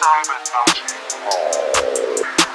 Cyber Naughty.